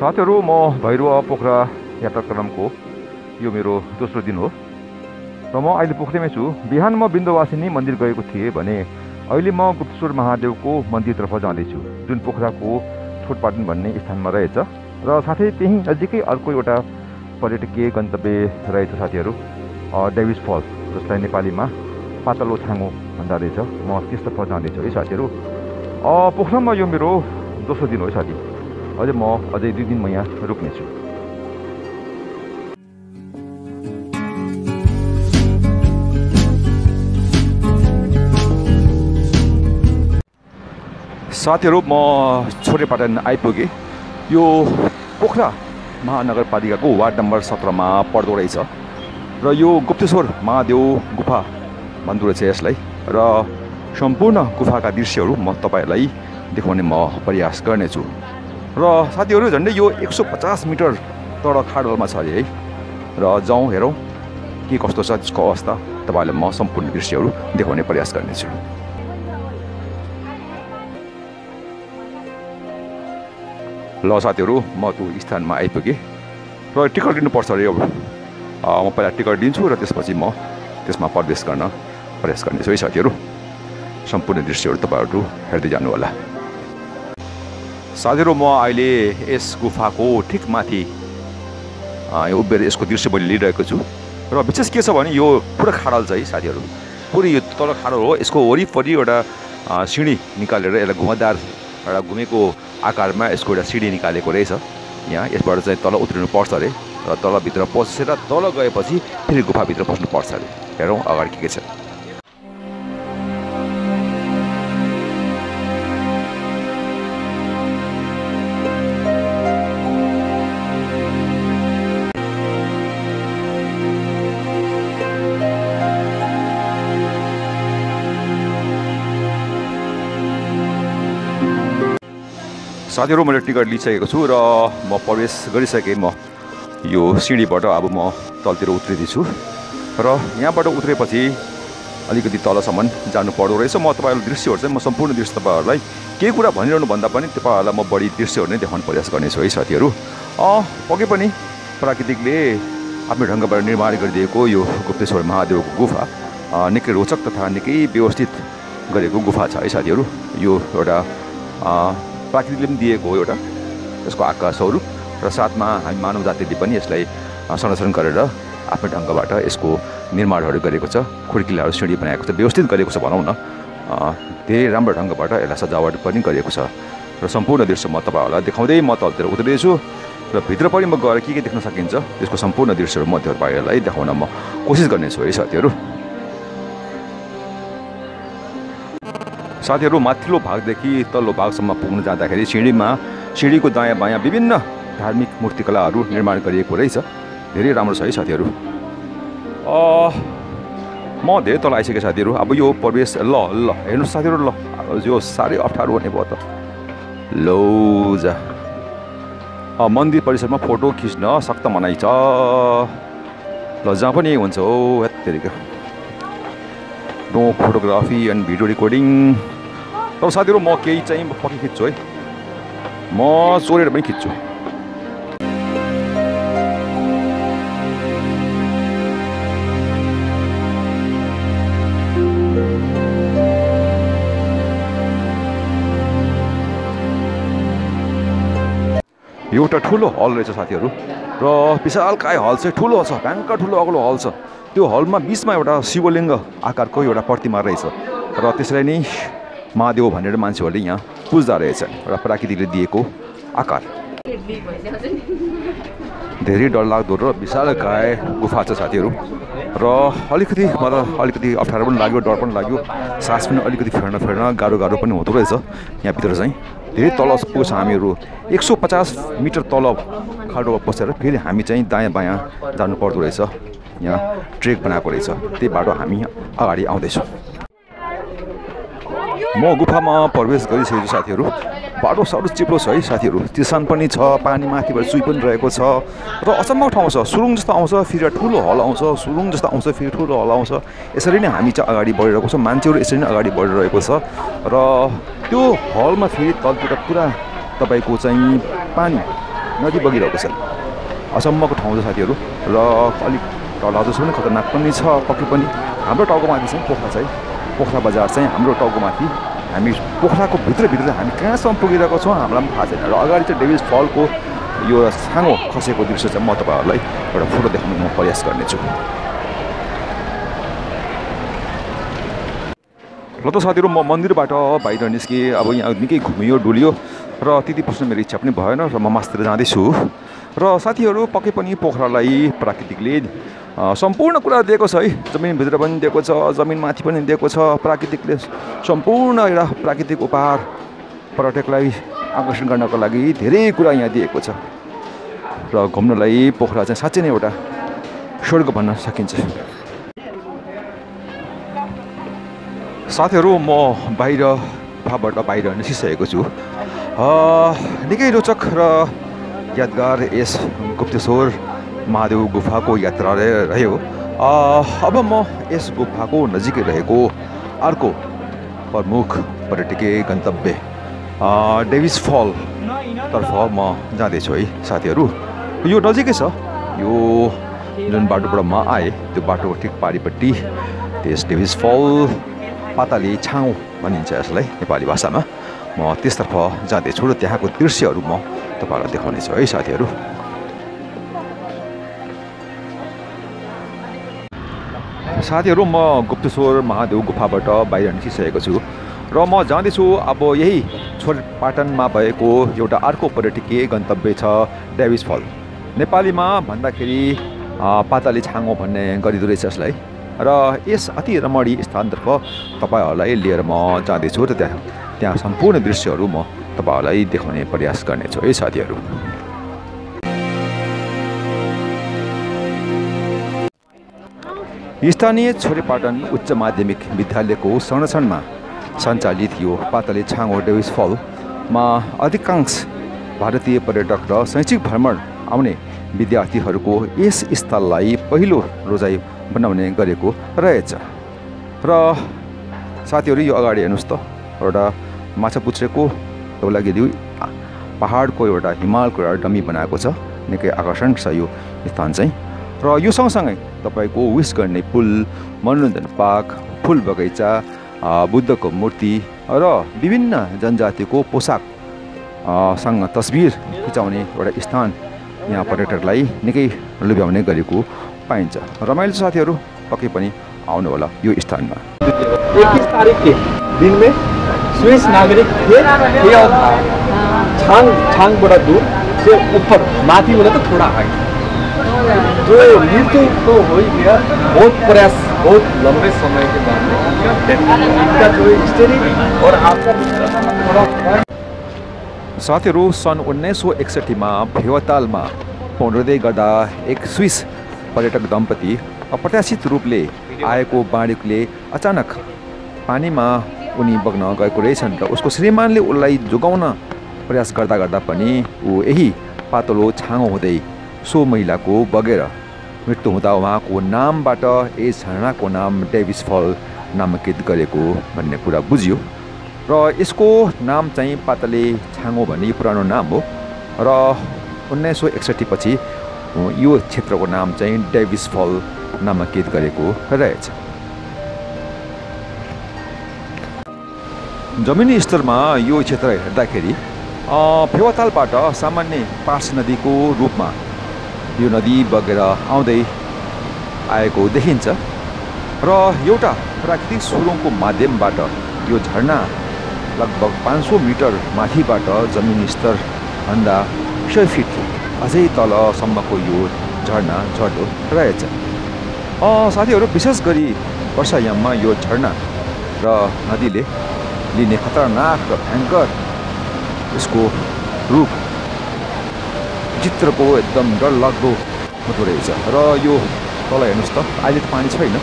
साथीहरू म भैरुवा पोखरा यात्राक्रमको यो मेरो दोस्रो दिन हो। र म अहिले पोखरेमै छु। बिहान म बिन्दुवासिनी मन्दिर गएको थिएँ भने अहिले म गुप्तेश्वर महादेवको मन्दिरतर्फ जाँदैछु जुन पोखराको छोटपाटन भन्ने स्थानमा रहेछ। र साथै त्यहीँ नजिकै अर्को एउटा पर्यटकीय गन्तव्य रहेछ साथीहरू डेभिस फल्स जसलाई नेपालीमा पातलो छाँगो भन्दा रहेछ म त्यसतर्फ जाँदैछु है साथीहरू। पोखरामा यो मेरो दोस्रो दिन हो साथी। अझै म अझै दुई दिन म यहाँ रोक्नेछु साथीहरू म छोटेपाटन आइपुगेँ यो पोखरा महानगरपालिकाको वार्ड नम्बर सत्रमा पर्दो रहेछ र यो गुप्तेश्वर महादेव गुफा भन्दो रहेछ यसलाई र सम्पूर्ण गुफाका दृश्यहरू म तपाईँहरूलाई देखाउने म प्रयास गर्नेछु र साथीहरू झन्डै यो एक सौ पचास मिटर तल खाडलमा छ अरे है। र जाउँ हेरौँ के कस्तो छ त्यसको अवस्था। तपाईँहरूलाई म सम्पूर्ण दृश्यहरू देखाउने प्रयास गर्नेछु। ल साथीहरू म त्यो स्थानमा आइपुगेँ। र टिकट लिनुपर्छ अरे अब। म पहिला टिकट लिन्छु र त्यसपछि म त्यसमा प्रवेश गर्न प्रयास गर्नेछु है साथीहरू। सम्पूर्ण दृश्यहरू तपाईँहरू हेर्दै जानु होला साथीहरू म अहिले यस गुफाको ठिक माथि उभिएर यसको दृश्य मैले लिइरहेको छु। र विशेष के छ भने यो पुरा खाडल छ है साथीहरू। पुरै यो तल खाडल हो। यसको वरिपरि एउटा सिँढी निकालेर यसलाई घुमदार एउटा घुमेको आकारमा यसको एउटा सिँढी निकालेको रहेछ। यहाँ यसबाट चाहिँ तल उत्रिनु पर्छ अरे। र तलभित्र पसेर तल गएपछि फेरि गुफाभित्र पस्नु पर्छ अरे। हेरौँ अगाडि के के छ। साथीहरू मैले टिकट लिइसकेको छु र म प्रवेश गरिसकेँ। म यो सिँढीबाट अब म तलतिर उत्रिँदैछु र यहाँबाट उत्रेपछि अलिकति तलसम्म जानु पर्दो रहेछ। म तपाईँहरूलाई दृश्यहरू चाहिँ म सम्पूर्ण दृश्य तपाईँहरूलाई केही कुरा भनिरहनु भन्दा पनि तपाईँहरूलाई म बढी दृश्यहरू नै देखाउने प्रयास गर्नेछु है साथीहरू। पके पनि प्राकृतिकले आफ्नो ढङ्गबाट निर्माण गरिदिएको यो गुप्तेश्वर महादेवको गुफा निकै रोचक तथा निकै व्यवस्थित गरेको गुफा छ है साथीहरू। यो एउटा प्राकृतिकले पनि दिएको हो एउटा यसको आकार स्वरूप र साथमा हामी मानव जातिले पनि यसलाई संरक्षण गरेर आफ्नो ढङ्गबाट यसको निर्माणहरू गरेको छ खुड्किलाहरू सिँढी बनाएको छ व्यवस्थित गरेको छ भनौँ न। धेरै राम्रो ढङ्गबाट यसलाई सजावट पनि गरिएको छ। र सम्पूर्ण दृश्य म तपाईँहरूलाई देखाउँदै म तलतिर उत्रदैछु र भित्र पनि म गएर के के देख्न सकिन्छ त्यसको सम्पूर्ण दृश्यहरू म तपाईँहरूलाई देखाउन म कोसिस गर्नेछु है साथीहरू। साथीहरू माथिल्लो भागदेखि तल्लो भागसम्म पुग्न जाँदाखेरि सिँढीमा सिँढीको दायाँ बायाँ विभिन्न धार्मिक मूर्तिकलाहरू निर्माण गरिएको रहेछ। धेरै राम्रो छ है साथीहरू। म धेरै तल आइसकेँ साथीहरू। अब यो प्रवेश ल ल हेर्नुहोस् साथीहरू ल यो साह्रै अप्ठ्यारो हुने भयो त। लो जा। मन्दिर परिसरमा फोटो खिच्न सक्त मनाइ छ। ल जहाँ पनि हुन्छ हो हेत्तेरिका no photography and video recording तर साथीहरू म केही चाहिँ पक्कै खिच्छु है म चोरेर पनि खिच्छु एउटा ठुलो हल रहेछ साथीहरू र विशाल काय हल चाहिँ ठुलो छ भयङ्कर ठुलो अग्लो हल छ त्यो हलमा बिचमा एउटा शिवलिङ्ग आकारको एउटा प्रतिमा रहेछ र त्यसलाई नै महादेव भनेर मान्छेहरूले यहाँ पुज्दा रहेछन् र प्राकृतिकले दिएको आकार। धेरै डरलाग्दो र विशाल काय गुफा छ साथीहरू र अलिकति मलाई अलिकति अप्ठ्यारो पनि लाग्यो डर पनि लाग्यो। सास पनि अलिकति फेर्न फेर्न गाह्रो गाह्रो पनि हुँदो रहेछ यहाँभित्र चाहिँ। धेरै तल पुग्छ हामीहरू। एक सौ पचास मिटर तल खाडोमा पसेर फेरि हामी चाहिँ दायाँ बायाँ जानु पर्दो रहेछ। यहाँ ट्रेक बनाएको रहेछ। त्यही बाटो हामी अगाडि आउँदैछौँ। म गुफामा प्रवेश गरिसकेको साथीहरू। बाटो साह्रो चिप्लो छ है साथीहरू। चिसान पनि छ पानी माथिबाट सुई पनि रहेको छ। र अचम्मको ठाउँ छ। सुरुङ जस्तो आउँछ फेरि ठुलो हल आउँछ। सुरुङ जस्तो आउँछ फेरि ठुलो हल आउँछ। यसरी नै हामी चाहिँ अगाडि बढिरहेको छ। मान्छेहरू यसरी नै अगाडि बढिरहेको छ। र त्यो हलमा फेरि तलतिर पुरा तपाईँको चाहिँ पानी नदी बगिरहेको छ। अचम्मको ठाउँ छ साथीहरू। र अलिक तल जसो पनि खतरनाक पनि छ पक्कै पनि। हाम्रो टाउको माथि चाहिँ पोखरा चाहिँ पोखरा बजार चाहिँ हाम्रो टाउको माथि हामी पोखराको भित्रभित्र हामी कहाँसम्म पुगिरहेको छौँ हामीलाई पनि थाहा छैन। र अगाडि चाहिँ डेभिज फलको यो सानो खसेको दृश्य चाहिँ म तपाईँहरूलाई एउटा फोटो देखाउनु म प्रयास गर्नेछु। ल त साथीहरू म मन्दिरबाट बाहिर निस्केँ अब यहाँ निकै घुमियो डुलियो र त्यति प्रश्न मेरो इच्छा पनि भएन र म मासतिर जाँदैछु। र साथीहरू पक्कै पनि पोखरालाई प्राकृतिकले सम्पूर्ण कुरा दिएको छ है। जमिनभित्र पनि दिएको छ जमिन माथि पनि दिएको छ प्राकृतिकले सम्पूर्ण एउटा प्राकृतिक उपहार पर्यटकलाई आकर्षण गर्नको लागि धेरै कुरा यहाँ दिएको छ। र घुम्नलाई पोखरा चाहिँ साँच्चै नै एउटा स्वर्ग भन्न सकिन्छ। साथीहरू म बाहिर गुफाबाट बाहिर निस्किसकेको छु। निकै रोचक र यादगार यस गुप्तेश्वर महादेव गुफाको यात्रा रह्यो। अब म यस गुफाको नजिकै रहेको अर्को प्रमुख पर्यटकीय गन्तव्य डेभिस फलतर्फ म जाँदैछु है साथीहरू। यो नजिकै छ। यो जुन बाटोबाट म आएँ त्यो बाटोको ठिक पारिपट्टि त्यस डेभिस फल पाताली छाउँ भनिन्छ यसलाई। नेपाली भाषामा म त्यसतर्फ जाँदैछु र त्यहाँको दृश्यहरू म तपाईँहरूलाई देखाउनेछु है साथीहरू। साथीहरू म गुप्तेश्वर महादेव गुफाबाट बाहिर निस्किसकेको छु र म जाँदैछु अब यही छोटपाटनमा भएको एउटा अर्को पर्यटकीय गन्तव्य छ डेभिस फल। नेपालीमा भन्दाखेरि पाताली छाँगो भन्ने गरिँदो रहेछ यसलाई। र यस अति रमणीय स्थानतर्फ तपाईँहरूलाई लिएर म जाँदैछु र त्यहाँ त्यहाँ सम्पूर्ण दृश्यहरू म तपाईँहरूलाई देखाउने प्रयास गर्नेछु। है साथीहरू। स्थानीय छोरेपाटन उच्च माध्यमिक विद्यालयको संरक्षणमा सञ्चालित यो पातले छाँगो डेभिस फलमा अधिकांश भारतीय पर्यटक र शैक्षिक भ्रमण आउने विद्यार्थीहरूको यस स्थललाई पहिलो रोजाइ बनाउने गरेको रहेछ। र साथीहरू यो अगाडि हेर्नुहोस् त। एउटा माछा पुच्छ्रेको लागि पहाडको एउटा हिमालको एउटा डमी बनाएको छ। निकै आकर्षण छ यो स्थान चाहिँ। र यो सँगसँगै तपाईँको विस गर्ने पुल मनोरञ्जन पार्क फुल बगैँचा बुद्धको मूर्ति र विभिन्न जनजातिको पोसाक सँग तस्बिर खिचाउने एउटा स्थान यहाँ पर्यटकलाई निकै लुभ्याउने गरेको पाइन्छ। रमाइलो साथीहरू पक्कै पनि आउनु होला यो स्थानमा। इक्कीस तारीख के दिन में स्विस नागरिक छांग बड़ा दूर से ऊपर माथी बोले तो थोड़ा आगे जो मृत्यु तो हो ही गया बहुत प्रयास बहुत लंबे समय के बाद में इनका जो हिस्ट्री और आपका थोड़ा साथीहरू सन् उन्नाइस सौ एकसट्ठीमा फेवातालमा पौड्दै गर्दा एक स्विस पर्यटक दम्पति अप्रत्याशित रूपले आएको बाढीले अचानक पानीमा उनी बग्न गएको रहेछन् र उसको श्रीमानले उसलाई जोगाउन प्रयास गर्दा गर्दा पनि ऊ यही पातलो छाँगो हुँदै सो महिलाको बगेर मृत्यु हुँदा उहाँको नामबाट यस झरनाको नाम डेभिस फल नामाङ्कित गरेको भन्ने कुरा बुझियो। र यसको नाम चाहिँ पातले छाँगो भन्ने पुरानो नाम हो र उन्नाइस सौ एकसट्ठी पछि यो क्षेत्रको नाम चाहिँ डेभिस फल नामाङ्कित गरेको रहेछ जमिनी स्तरमा यो क्षेत्र हेर्दाखेरि फेवातालबाट सामान्य पार्स नदीको रूपमा यो नदी बगेर आउँदै आएको देखिन्छ र एउटा प्राकृतिक सुरुङको माध्यमबाट यो झरना लगभग पाँच सौ मिटर माथिबाट जमिनी स्तरभन्दा सय फिट अझै तलसम्मको यो झरना झर्दो रहेछ। साथीहरू विशेष गरी वर्षायाममा यो झरना र नदीले लिने खतरनाक र भयङ्कर यसको रूप चित्रको एकदम डरलाग्दो हुँदो रहेछ। र यो तल हेर्नुहोस् त अहिले त पानी छैन।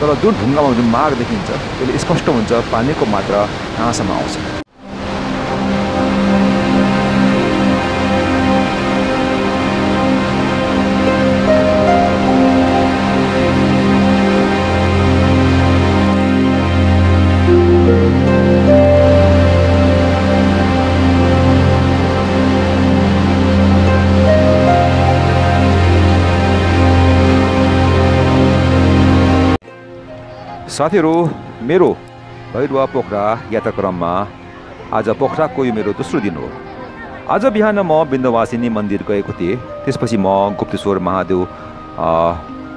तर जुन ढुङ्गामा जुन माग देखिन्छ त्यसले स्पष्ट हुन्छ पानीको मात्रा कहाँसम्म आउँछ। साथीहरू मेरो भैरुवा पोखरा यात्राक्रममा आज पोखराको यो मेरो दोस्रो दिन हो। आज बिहान म बिन्दवासिनी मन्दिर गएको थिएँ। त्यसपछि म गुप्तेश्वर महादेव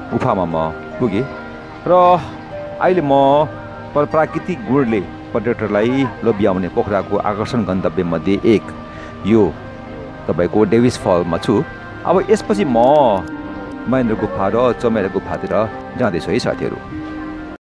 गुफामा म पुगेँ र अहिले म पर- प्राकृतिक गुणले पर्यटकलाई लोभ्याउने पोखराको आकर्षण गन्तव्यमध्ये एक यो तपाईँको डेभिस फलमा छु। अब यसपछि म महेन्द्र गुफा र चमेरा गुफातिर जाँदैछु है साथीहरू।